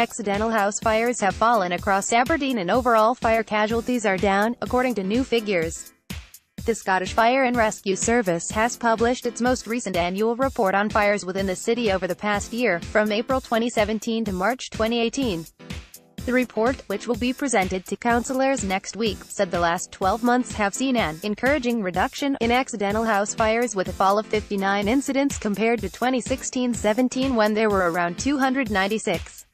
Accidental house fires have fallen across Aberdeen and overall fire casualties are down, according to new figures. The Scottish Fire and Rescue Service has published its most recent annual report on fires within the city over the past year, from April 2017 to March 2018. The report, which will be presented to councillors next week, said the last 12 months have seen an encouraging reduction in accidental house fires with a fall of 59 incidents compared to 2016-17 when there were around 296.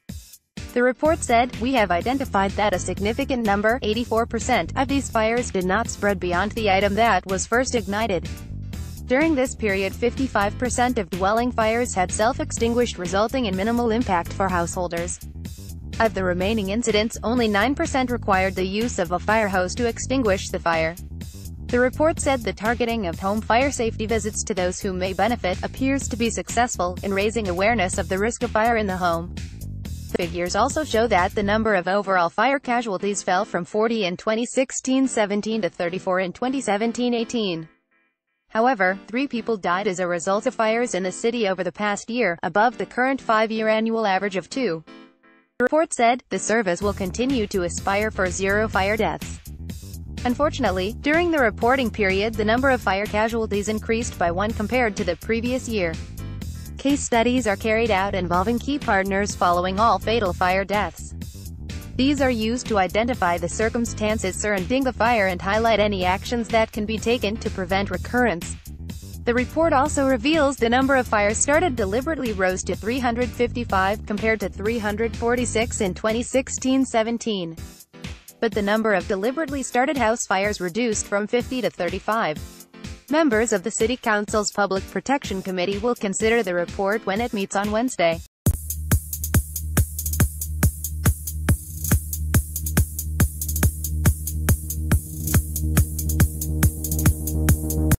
The report said, we have identified that a significant number, 84%, of these fires did not spread beyond the item that was first ignited. During this period 55% of dwelling fires had self-extinguished resulting in minimal impact for householders. Of the remaining incidents, only 9% required the use of a fire hose to extinguish the fire. The report said the targeting of home fire safety visits to those who may benefit appears to be successful in raising awareness of the risk of fire in the home. Figures also show that the number of overall fire casualties fell from 40 in 2016-17 to 34 in 2017-18. However, three people died as a result of fires in the city over the past year, above the current five-year annual average of two. The report said, the service will continue to aspire for zero fire deaths. Unfortunately, during the reporting period the number of fire casualties increased by one compared to the previous year. Case studies are carried out involving key partners following all fatal fire deaths. These are used to identify the circumstances surrounding the fire and highlight any actions that can be taken to prevent recurrence. The report also reveals the number of fires started deliberately rose to 355, compared to 346 in 2016-17. But the number of deliberately started house fires reduced from 50 to 35. Members of the City Council's Public Protection Committee will consider the report when it meets on Wednesday.